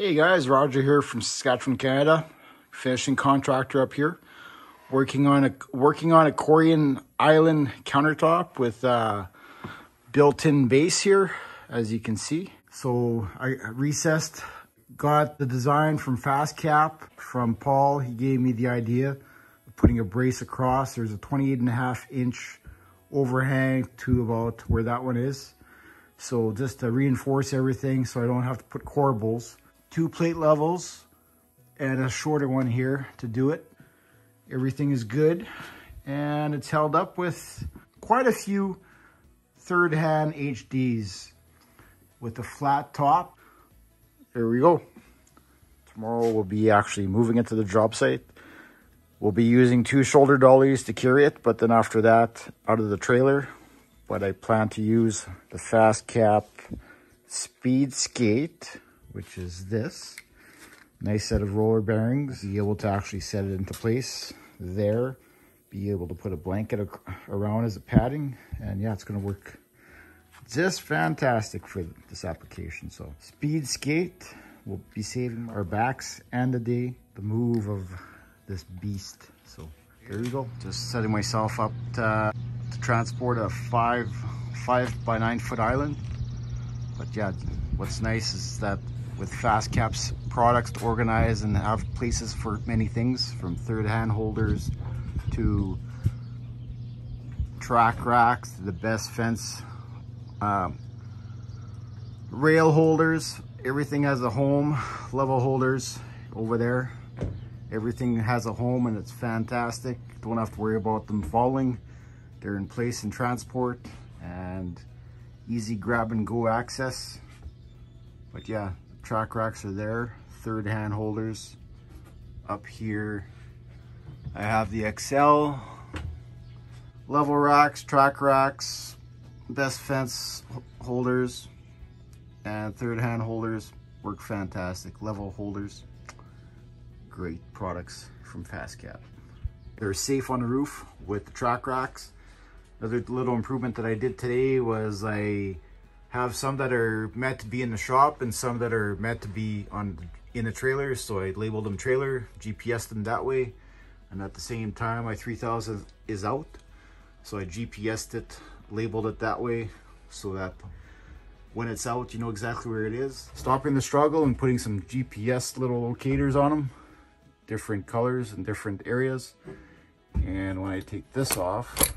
Hey guys, Roger here from Saskatchewan, Canada. Finishing contractor up here. Working on a working on a Corian Island countertop with uh, built-in base here, as you can see. So I recessed, got the design from FastCap from Paul. He gave me the idea of putting a brace across. There's a 28 and a half inch overhang to about where that one is. So just to reinforce everything so I don't have to put corbels two plate levels and a shorter one here to do it. Everything is good and it's held up with quite a few third hand HDs with a flat top. There we go. Tomorrow we'll be actually moving it to the job site. We'll be using two shoulder dollies to carry it, but then after that, out of the trailer. But I plan to use the FastCap Speed Skate which is this. Nice set of roller bearings. Be able to actually set it into place there. Be able to put a blanket around as a padding. And yeah, it's going to work just fantastic for this application. So speed skate will be saving our backs and the day, the move of this beast. So there you go. Just setting myself up to, to transport a five, five by nine foot island. But yeah, what's nice is that with FastCap's products to organize and have places for many things from third hand holders to track racks the best fence um, rail holders everything has a home level holders over there. Everything has a home and it's fantastic. Don't have to worry about them falling. They're in place in transport and easy grab and go access but yeah track racks are there, third hand holders. Up here, I have the XL, level racks, track racks, best fence holders, and third hand holders work fantastic. Level holders, great products from FastCap. They're safe on the roof with the track racks. Another little improvement that I did today was I have some that are meant to be in the shop and some that are meant to be on in a trailer. So I labeled them trailer, GPS them that way. And at the same time, my 3000 is out. So I GPSed it, labeled it that way so that when it's out, you know exactly where it is. Stopping the struggle and putting some GPS little locators on them, different colors and different areas. And when I take this off,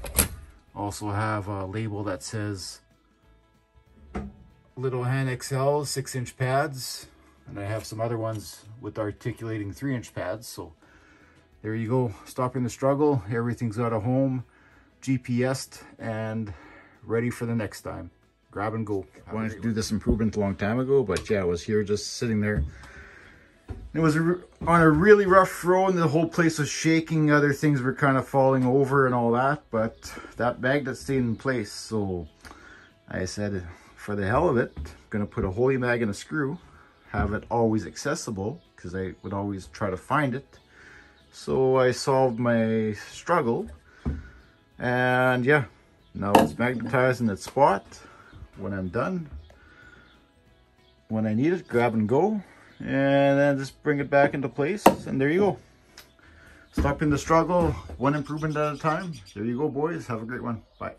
also have a label that says little hand XL six inch pads and I have some other ones with articulating three inch pads so there you go stopping the struggle everything's out of home GPSed and ready for the next time. Grab and go. I wanted to do this improvement a long time ago but yeah I was here just sitting there. It was on a really rough road and the whole place was shaking other things were kind of falling over and all that but that magnet stayed in place so I said for the hell of it, I'm gonna put a holy mag and a screw, have it always accessible, because I would always try to find it. So I solved my struggle, and yeah, now it's magnetized in its spot. When I'm done, when I need it, grab and go, and then just bring it back into place, and there you go. Stopping the struggle, one improvement at a time. There you go, boys. Have a great one. Bye.